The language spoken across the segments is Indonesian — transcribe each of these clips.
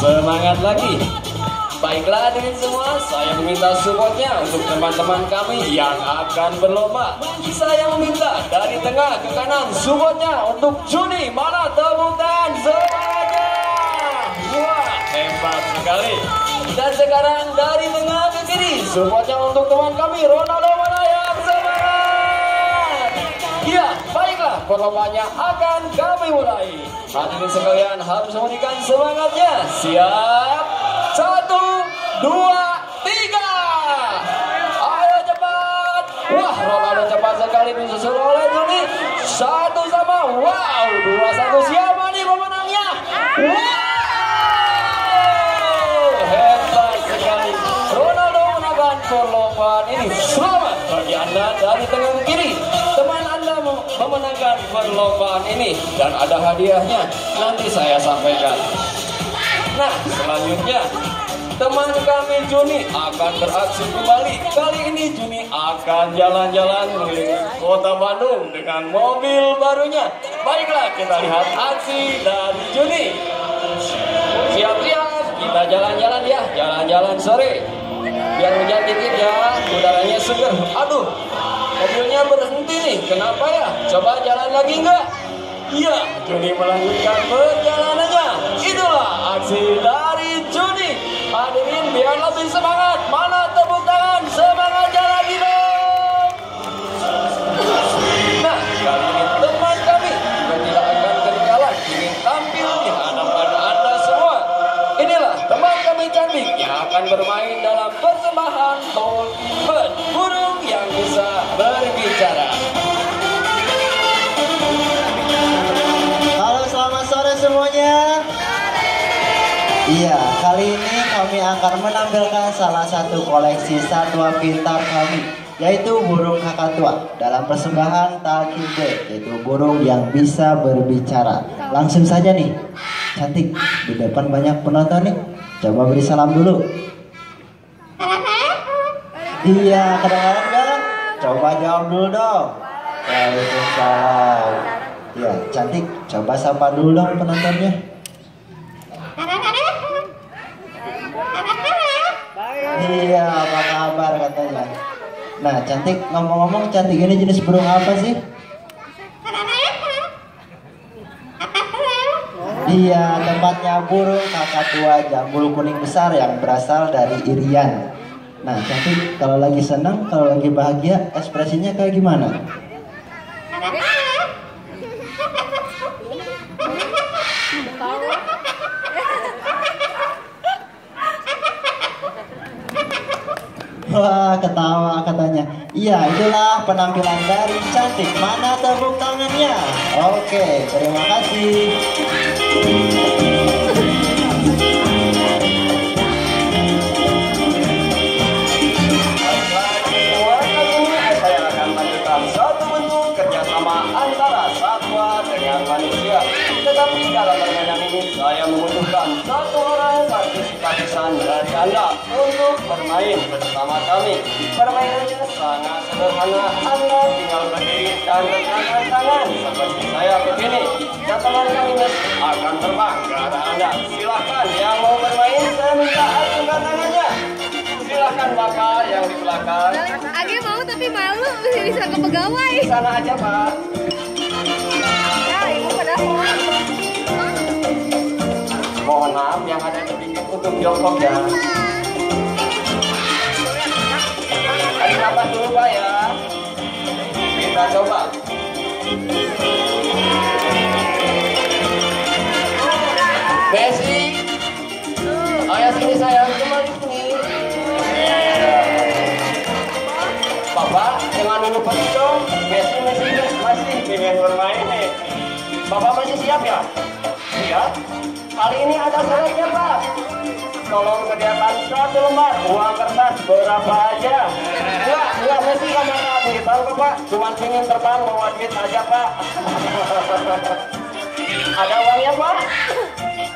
semangat lagi. Baiklah hadirin semua, saya meminta supportnya untuk teman-teman kami yang akan berlomba. Saya meminta dari tengah ke kanan supportnya untuk Juni. Mana tepuk tangan semuanya? Wah, hebat sekali. Dan sekarang dari tengah ke kiri, supportnya untuk teman kami Ronaldo Manayang. Semangat! Ya, perlombanya akan kami mulai. Hadirin sekalian harus memberikan semangatnya. Siap? Memenangkan perlombaan ini dan ada hadiahnya. Nanti saya sampaikan. Nah, selanjutnya teman kami Juni akan beraksi kembali. Kali ini Juni akan jalan-jalan keliling kota Bandung dengan mobil barunya. Baiklah, kita lihat aksi dari Juni. Siap-siap, kita jalan-jalan ya, jalan-jalan sore. Biar hujan dikit ya, udaranya seger. Aduh, mobilnya berhenti nih, kenapa ya? Coba jalan lagi enggak? Iya, Juni melanjutkan perjalanannya. Itulah aksi dari Juni. Hadirin biar lebih semangat. Mana Iya kali ini kami akan menampilkan salah satu koleksi satwa pintar kami Yaitu burung kakatua. Dalam persembahan Bird Yaitu burung yang bisa berbicara. Langsung saja nih. Cantik. Di depan banyak penonton nih. Coba beri salam dulu. Iya kedengaran gak? Coba jawab dulu dong. Waalaikumsalam. Iya cantik. Coba sapa dulu dong penontonnya Iya apa Nah cantik ngomong-ngomong cantik ini jenis burung apa sih? Iya tempatnya burung kakatua jambul kuning besar yang berasal dari Irian Nah cantik kalau lagi senang kalau lagi bahagia ekspresinya kayak gimana? Wah ketawa katanya. Iya itulah penampilan dari cantik. Mana tepuk tangannya? Oke terima kasih. Antara satwa dengan manusia. Tetapi dalam permainan ini saya membutuhkan satu orang dari Anda untuk bermain bersama kami. Permainannya sangat sederhana. Anda tinggal berdiri dan letakkan tangan seperti saya begini. Dan teman kami akan terbang ke arah Anda. Silahkan yang mau bermain, saya minta acungkan tangannya. Silahkan Bapak yang di belakang. Age mau tapi malu masih bisa ke pegawai. Di sana aja Pak. Ya, ibu padahal mau. Mohon maaf yang ada sedikit untuk jongkok ya. Tarik nafas dulu Pak ya. Kita coba. Besi. Ayo sini sayang, kembali sini. Bapak, jangan dulu pergi dong. Besi masih masih ingin bermain nih. Bapak masih siap ya? Siap. Kali ini ada syaratnya Pak. Tolong sediakan satu lembar uang kertas berapa aja. Enggak, enggak mesti kamar tadi. Tahu Pak? Cuma ingin terbang bawa duit aja Pak. ada uangnya Pak?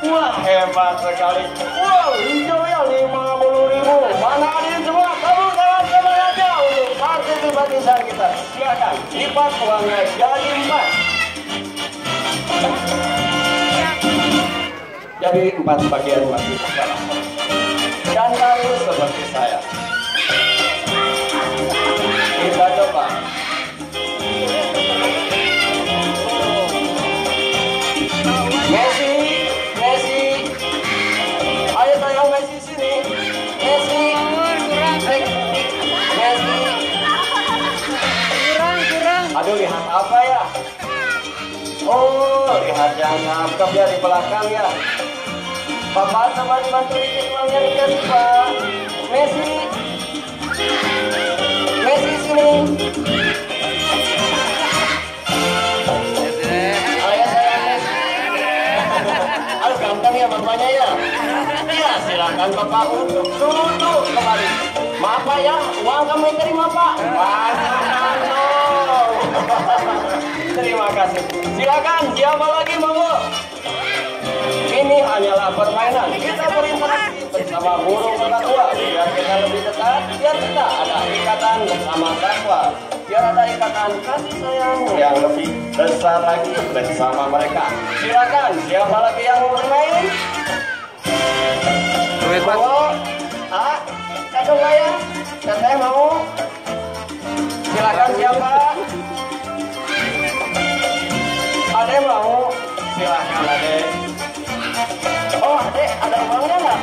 Wah hebat sekali. Wow hijau ya lima puluh ribu. Mana hadirin semua? Tepuk tangan semangatnya untuk partisipasi kita. Silakan lipat uangnya jadi empat. Bagian masih salah. Dan harus seperti saya. Kita coba. Messi, Messi. Ayo sayang Messi sini. Messi. Messi. Kurang, kurang. Aduh lihat apa ya? Oh lihat yang nangkep ya di belakang ya. Bapak sama dibantu uangnya dikasih pak. Messi. Messi sini. Ayo saya ya bapaknya ya. Ya silakan bapak untuk duduk kembali. Maaf pak ya, uang kamu terima pak. Terima kasih. Silakan, siapa lagi monggo? Hanyalah permainan. Kita berinteraksi bersama burung tua. Biar kita lebih dekat, biar kita ada ikatan bersama satwa. Biar ada ikatan kasih sayang yang lebih besar lagi bersama mereka. Silakan, siapa lagi yang mau bermain? Monggo. Ah, kadang ya? Katanya mau? Silakan siapa? Ada yang mau? Silakan Ade. Ada uangnya nggak?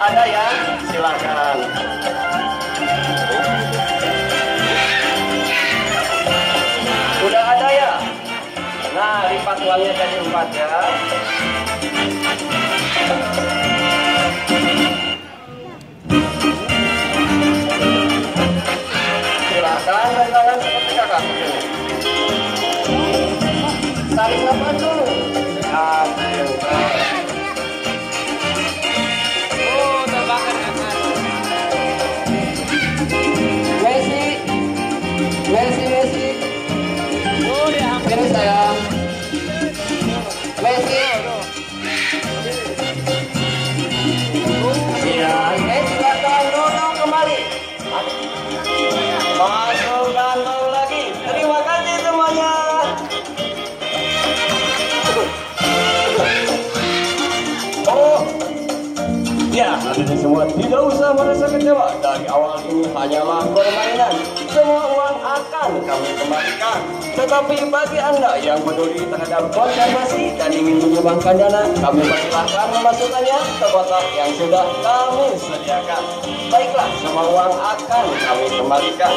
Ada ya? Silakan. Udah ada ya? Nah, lipat uangnya jadi empat ya. Silakan tangan seperti kakak begini. Saling apa dulu? Ah, semua tidak usah merasa kecewa. Dari awal ini hanyalah permainan. Semua uang akan kami kembalikan. Tetapi bagi Anda yang peduli terhadap konservasi dan ingin menyumbangkan dana, kami persilahkan memasukkannya ke kotak yang sudah kami sediakan. Baiklah, semua uang akan kami kembalikan.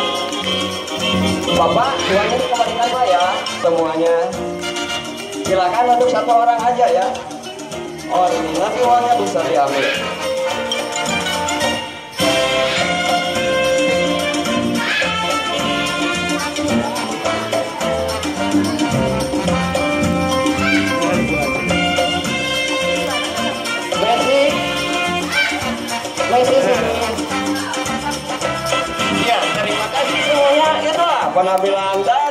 Bapak, uangnya dikembalikan Pak ya, semuanya. Silakan untuk satu orang aja ya. Oh nanti uangnya bisa diambil. Ya terima kasih